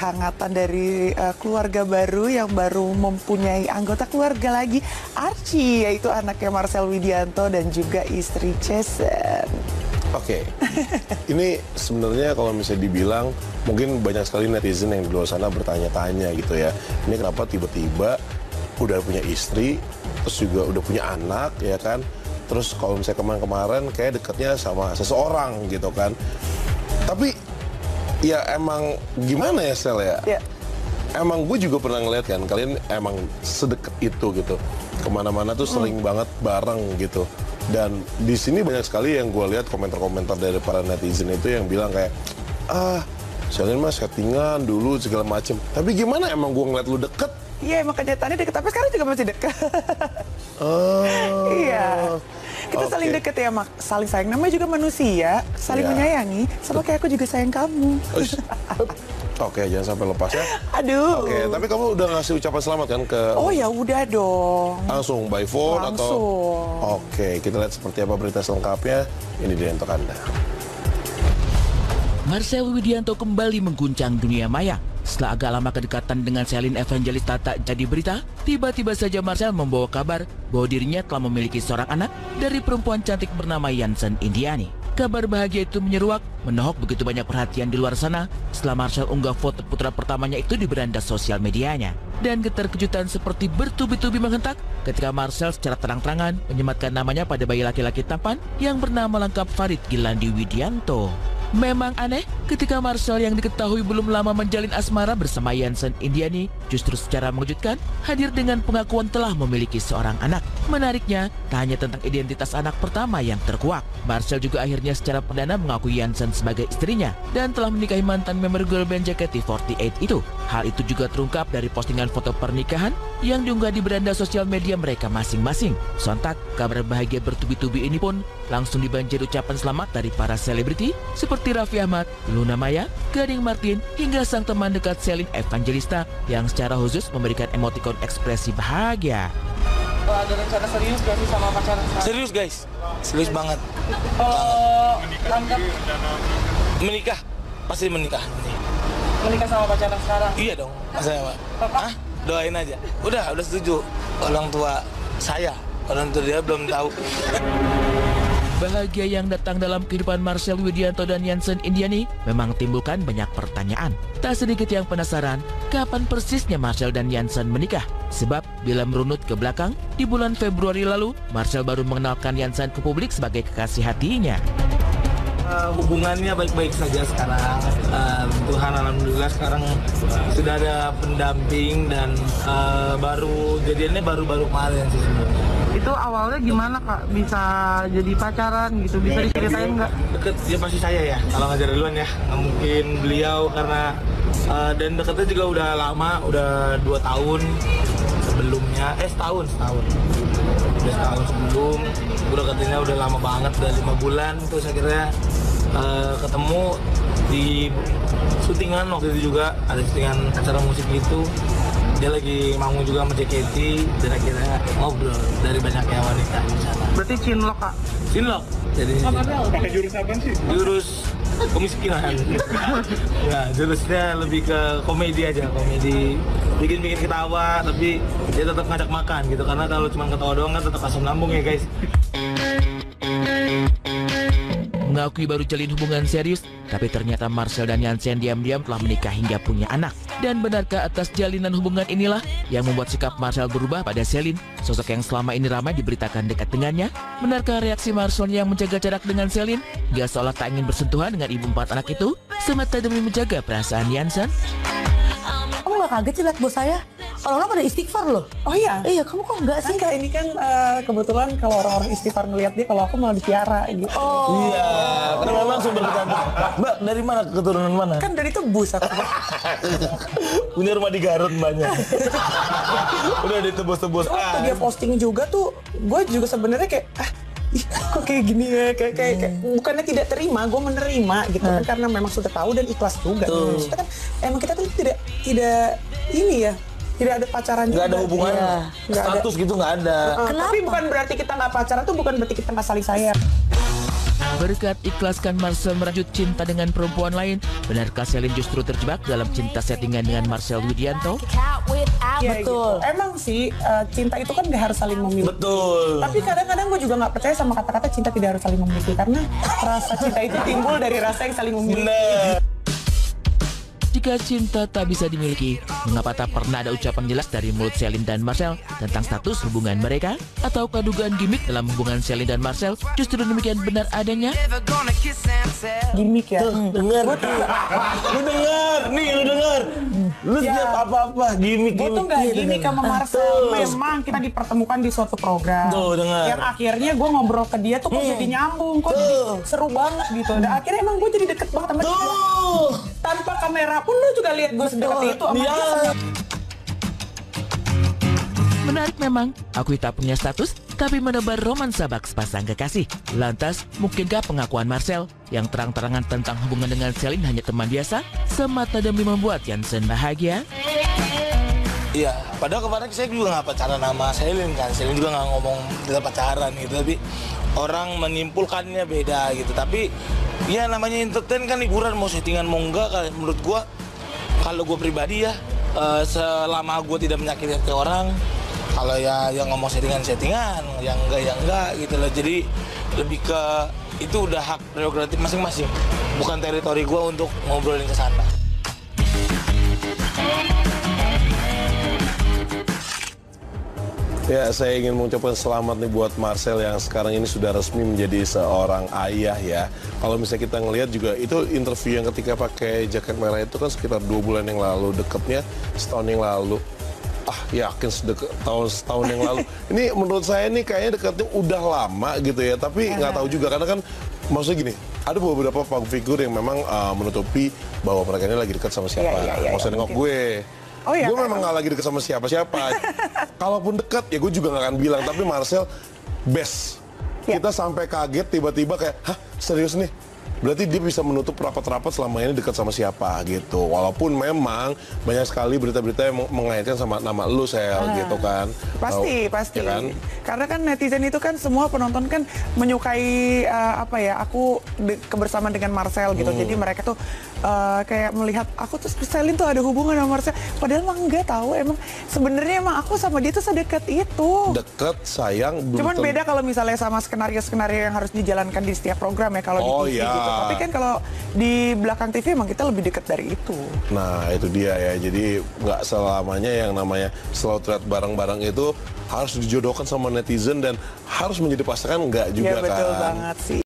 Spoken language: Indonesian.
kehangatan dari uh, keluarga baru yang baru mempunyai anggota keluarga lagi Archie yaitu anaknya Marcel Widianto dan juga istri Jason. Oke, okay. ini sebenarnya kalau misalnya dibilang mungkin banyak sekali netizen yang di luar sana bertanya-tanya gitu ya. Ini kenapa tiba-tiba udah punya istri, terus juga udah punya anak ya kan? Terus kalau misalnya kemarin-kemarin kayak deketnya sama seseorang gitu kan. Tapi ya emang gimana ya Sel ya? Yeah. Emang gue juga pernah ngeliat kan, kalian emang sedekat itu gitu. Ke mana-mana tuh sering hmm. banget bareng gitu. Dan di sini banyak sekali yang gue lihat komentar-komentar dari para netizen itu yang bilang kayak, ah, Selin mah settingan dulu segala macem. Tapi gimana emang gue ngeliat lu deket? Iya, emang kenyataannya deket. Tapi sekarang juga masih deket. oh. Iya. Kita okay. saling deket ya, Mak. Saling sayang. Namanya juga manusia, saling yeah. menyayangi. Sama kayak aku juga sayang kamu. Oke, jangan sampai lepas ya. Aduh. Oke, tapi kamu udah ngasih ucapan selamat kan ke Oh ya udah dong. Langsung by phone Langsung. atau Oke, kita lihat seperti apa berita selengkapnya. Ini dia untuk Anda. Marcel Widianto kembali mengguncang dunia maya. Setelah agak lama kedekatan dengan Selin Evangelista tak jadi berita, tiba-tiba saja Marcel membawa kabar bahwa dirinya telah memiliki seorang anak dari perempuan cantik bernama Yansen Indiani. Kabar bahagia itu menyeruak, menohok begitu banyak perhatian di luar sana setelah Marcel unggah foto putra pertamanya itu di beranda sosial medianya. Dan getar kejutan seperti bertubi-tubi menghentak ketika Marcel secara terang-terangan menyematkan namanya pada bayi laki-laki tampan yang bernama lengkap Farid Gilandi Widianto. Memang aneh ketika Marcel yang diketahui belum lama menjalin asmara bersama Yansen Indiani justru secara mengejutkan hadir dengan pengakuan telah memiliki seorang anak. Menariknya, tak hanya tentang identitas anak pertama yang terkuak. Marcel juga akhirnya secara perdana mengakui Yansen sebagai istrinya dan telah menikahi mantan member girl band JKT48 itu. Hal itu juga terungkap dari postingan foto pernikahan yang diunggah di beranda sosial media mereka masing-masing. Sontak, kabar bahagia bertubi-tubi ini pun langsung dibanjiri ucapan selamat dari para selebriti seperti Raffi Ahmad, Luna Maya, Gading Martin, hingga sang teman dekat Selin Evangelista yang secara khusus memberikan emotikon ekspresi bahagia. Oh, ada rencana serius gak sih sama pacaran Serius guys, serius banget. Oh, angkat menikah, pasti menikah. Menikah sama pacaran sekarang? Iya dong, pak. Hah? Doain aja. Udah, udah setuju. Orang tua saya, orang tua dia belum tahu. Bahagia yang datang dalam kehidupan Marcel Widianto dan Yansen Indiani memang timbulkan banyak pertanyaan. Tak sedikit yang penasaran, kapan persisnya Marcel dan Yansen menikah? Sebab bila merunut ke belakang, di bulan Februari lalu, Marcel baru mengenalkan Yansen ke publik sebagai kekasih hatinya. Uh, hubungannya baik-baik saja sekarang. Uh, Tuhan alhamdulillah sekarang sudah ada pendamping dan uh, baru jadiannya baru-baru kemarin sih sebenarnya. Itu awalnya gimana kak? Bisa jadi pacaran gitu? Bisa diceritain nggak? Deket ya pasti saya ya. Kalau ngajar duluan ya. Nggak mungkin beliau karena uh, dan deketnya juga udah lama udah dua tahun sebelumnya eh setahun setahun udah setahun sebelum udah katanya udah lama banget udah lima bulan terus akhirnya uh, ketemu di syutingan waktu itu juga ada syutingan acara musik gitu dia lagi manggung juga sama JKT dan akhirnya ngobrol dari banyaknya wanita di sana. Berarti cinlok kak? Cinlok. Jadi pakai jurus apa sih? Jurus kemiskinan. ya, jurusnya lebih ke komedi aja, komedi bikin-bikin ketawa tapi dia tetap ngajak makan gitu karena kalau cuma ketawa doang kan tetap asam lambung ya guys mengakui baru jalin hubungan serius, tapi ternyata Marcel dan Yansen diam-diam telah menikah hingga punya anak. Dan benarkah atas jalinan hubungan inilah yang membuat sikap Marcel berubah pada Selin, sosok yang selama ini ramai diberitakan dekat dengannya? Benarkah reaksi Marcel yang menjaga jarak dengan Selin, gak seolah tak ingin bersentuhan dengan ibu empat anak itu, semata demi menjaga perasaan Yansen? Kaget sih lihat bos saya? Orang-orang pada istighfar loh. Oh iya? Iya, kamu kok enggak sih? Enggak, ini kan uh, kebetulan kalau orang-orang istighfar ngeliat dia, kalau aku malah dipiara gitu. Oh. Iya, karena memang sumber. Mbak, dari mana keturunan mana? Kan dari tebus aku. Punya rumah di Garut banyak. Udah ditebus-tebus. Waktu dia posting juga tuh, gue juga sebenarnya kayak, ah, Ih, kok kayak gini ya kayak kayak, kayak hmm. bukannya tidak terima gue menerima gitu kan hmm. karena memang sudah tahu dan ikhlas juga Tuh. kan emang kita tuh tidak tidak ini ya tidak ada pacaran nggak ada hubungan ya. status ada. gitu nggak ada uh, tapi bukan berarti kita nggak pacaran tuh bukan berarti kita nggak saling sayang Berkat ikhlaskan Marcel merajut cinta dengan perempuan lain, benarkah Selin justru terjebak dalam cinta settingan dengan Marcel Widianto? Ya, Betul. gitu. Emang sih eh, cinta itu kan gak harus saling memiliki. Betul. Tapi kadang-kadang gue juga nggak percaya sama kata-kata cinta tidak harus saling memiliki karena rasa cinta itu timbul dari rasa yang saling memiliki. Bener. Jika cinta tak bisa dimiliki, mengapa tak pernah ada ucapan jelas dari mulut Selin dan Marcel tentang status hubungan mereka? Atau kedugaan gimmick dalam hubungan Selin dan Marcel justru demikian benar adanya? Gimik ya. Dengar. Lu dengar, nih lu dengar. Lu Ya. siap apa-apa gimmick Gue tuh gimmick. gak gimmick dengar. sama Marcel. Tuh. Memang kita dipertemukan di suatu program. Tuh, dengar. Yang akhirnya gue ngobrol ke dia tuh kok jadi nyambung, kok jadi Tuh. seru banget gitu. Dan akhirnya emang gue jadi deket banget sama dia. Tuh. Tanpa kamera pun lu juga lihat gue sedekat itu sama Iya. dia. Menarik memang, aku tak punya status, tapi menebar romansa bak sepasang kekasih. Lantas, mungkinkah pengakuan Marcel yang terang-terangan tentang hubungan dengan Selin hanya teman biasa, semata demi membuat Jansen bahagia? Iya, padahal kemarin saya juga nggak pacaran sama Selin kan. Selin juga nggak ngomong kita pacaran gitu, tapi orang menyimpulkannya beda gitu. Tapi ya namanya entertain kan hiburan mau settingan mau enggak menurut gua kalau gua pribadi ya eh, selama gua tidak menyakiti orang kalau ya yang ngomong settingan settingan yang enggak ya enggak gitu loh jadi lebih ke itu udah hak prerogatif masing-masing bukan teritori gua untuk ngobrolin ke sana Ya, saya ingin mengucapkan selamat nih buat Marcel yang sekarang ini sudah resmi menjadi seorang ayah ya. Kalau misalnya kita ngelihat juga itu interview yang ketika pakai jaket merah itu kan sekitar dua bulan yang lalu, deketnya setahun yang lalu. Ah, yakin sedeket tahun setahun yang lalu. Ini menurut saya nih kayaknya deketnya udah lama gitu ya, tapi nggak tahu juga karena kan maksudnya gini, ada beberapa public figure yang memang uh, menutupi bahwa mereka ini lagi dekat sama siapa. Iya, iya, iya, Maksudnya nengok gue. Oh, iya, gue kan? memang nggak lagi deket sama siapa-siapa. Kalaupun dekat ya gue juga nggak akan bilang. Tapi Marcel best. Ya. Kita sampai kaget tiba-tiba kayak, hah serius nih? Berarti dia bisa menutup rapat-rapat selama ini dekat sama siapa gitu. Walaupun memang banyak sekali berita-berita yang meng- mengaitkan sama nama lu Sel gitu kan. Pasti, Tahu, pasti. ya kan? Karena kan netizen itu kan semua penonton kan menyukai eh, apa ya? Aku de- kebersamaan dengan Marcel gitu. Hmm. Jadi mereka tuh eh, kayak melihat aku tuh Selin tuh ada hubungan sama Marcel. Padahal emang enggak tahu. Emang sebenarnya emang aku sama dia tuh sedekat itu. Deket, sayang, belum Cuman beda kalau misalnya sama skenario-skenario yang harus dijalankan di setiap program ya kalau Oh, di TV iya. Gitu. Tapi kan kalau di belakang TV emang kita lebih dekat dari itu. Nah itu dia ya, jadi nggak selamanya yang namanya selalu terlihat bareng-bareng itu harus dijodohkan sama netizen dan harus menjadi pasangan nggak juga ya betul kan. banget sih.